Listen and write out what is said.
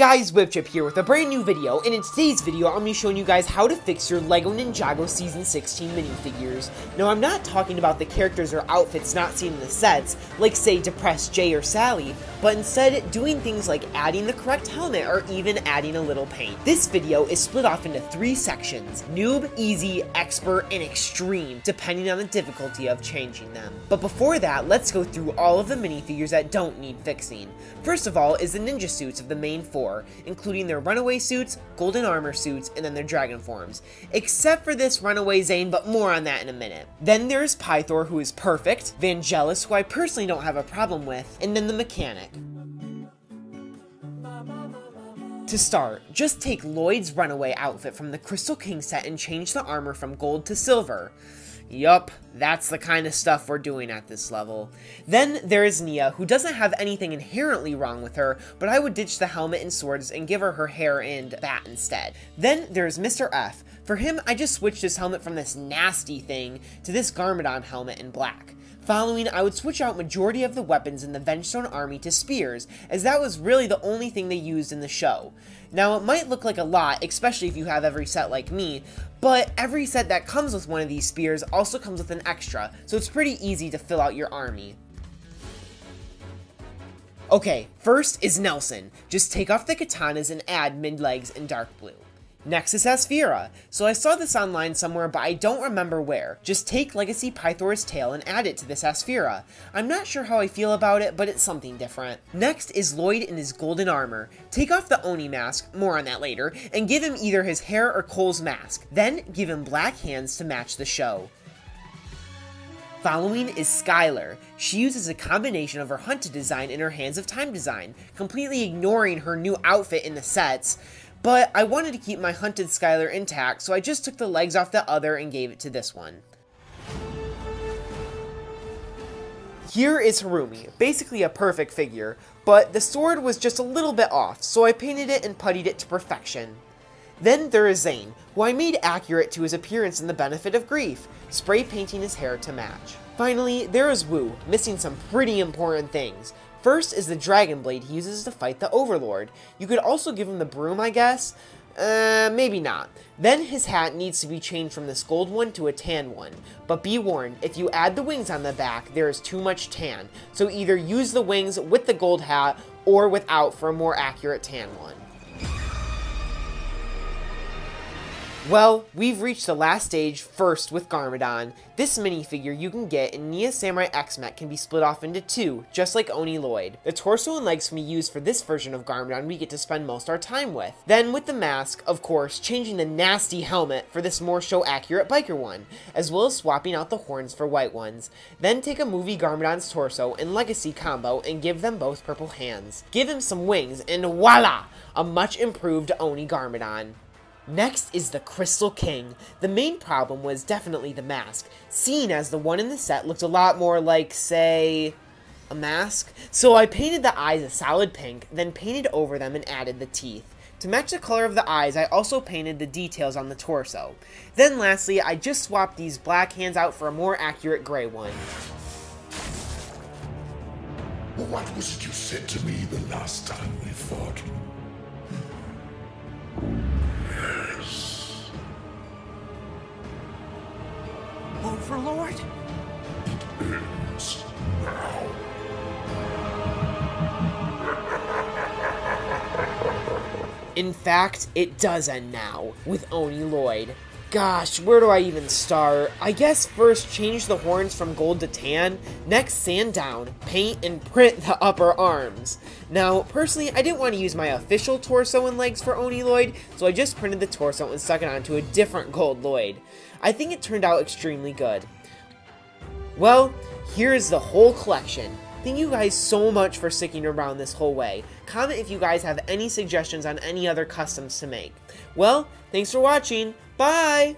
guys, Whipchip here with a brand new video, and in today's video, I'm going to be showing you guys how to fix your LEGO Ninjago Season 16 minifigures. Now, I'm not talking about the characters or outfits not seen in the sets, like say Depressed Jay or Sally, but instead doing things like adding the correct helmet or even adding a little paint. This video is split off into three sections, Noob, Easy, Expert, and Extreme, depending on the difficulty of changing them. But before that, let's go through all of the minifigures that don't need fixing. First of all is the ninja suits of the main four, including their runaway suits, golden armor suits, and then their dragon forms. Except for this runaway Zane, but more on that in a minute. Then there's Pythor, who is perfect, Vangelis, who I personally don't have a problem with, and then the mechanic. To start, just take Lloyd's runaway outfit from the Crystal King set and change the armor from gold to silver. Yup, that's the kind of stuff we're doing at this level. Then there is Nya, who doesn't have anything inherently wrong with her, but I would ditch the helmet and swords and give her her hair and bat instead. Then there's Mr. F. For him, I just switched his helmet from this nasty thing to this Garmadon helmet in black. Following, I would switch out majority of the weapons in the Vengestone army to spears, as that was really the only thing they used in the show. Now, it might look like a lot, especially if you have every set like me, but every set that comes with one of these spears also comes with an extra, so it's pretty easy to fill out your army. Okay, first is Nelson. Just take off the katanas and add mid-legs in dark blue. Next is Aspheera. So I saw this online somewhere, but I don't remember where. Just take Legacy Pythor's tail and add it to this Aspheera. I'm not sure how I feel about it, but it's something different. Next is Lloyd in his golden armor. Take off the Oni mask, more on that later, and give him either his hair or Cole's mask. Then give him black hands to match the show. Following is Skylor. She uses a combination of her hunted design and her Hands of Time design, completely ignoring her new outfit in the sets. But I wanted to keep my hunted Skylor intact, so I just took the legs off the other and gave it to this one. Here is Harumi, basically a perfect figure, but the sword was just a little bit off, so I painted it and puttied it to perfection. Then there is Zane, who I made accurate to his appearance in The Benefit of Grief, spray painting his hair to match. Finally, there is Wu, missing some pretty important things, First is the Dragon Blade he uses to fight the Overlord. You could also give him the broom, I guess. Uh, maybe not. Then his hat needs to be changed from this gold one to a tan one. But be warned, if you add the wings on the back, there is too much tan. So either use the wings with the gold hat or without for a more accurate tan one. Well, we've reached the last stage first with Garmadon. This minifigure you can get in Nya Samurai X-Mech can be split off into two, just like Oni Lloyd. The torso and legs can be used for this version of Garmadon we get to spend most our time with. Then with the mask, of course, changing the nasty helmet for this more show accurate biker one, as well as swapping out the horns for white ones. Then take a movie Garmadon's torso and legacy combo and give them both purple hands. Give him some wings and voila! A much improved Oni Garmadon. Next is the Crystal King. The main problem was definitely the mask, seeing as the one in the set looked a lot more like, say, a mask. So I painted the eyes a solid pink, then painted over them and added the teeth. To match the color of the eyes, I also painted the details on the torso. Then lastly, I just swapped these black hands out for a more accurate gray one. What was it you said to me the last time we fought? Overlord? It ends now. In fact, it does end now, with Oni Lloyd. Gosh, where do I even start? I guess first change the horns from gold to tan, next sand down, paint, and print the upper arms. Now, personally, I didn't want to use my official torso and legs for Oni Lloyd, so I just printed the torso and stuck it onto a different gold Lloyd. I think it turned out extremely good. Well, here's the whole collection. Thank you guys so much for sticking around this whole way. Comment if you guys have any suggestions on any other customs to make. Well, thanks for watching. Bye!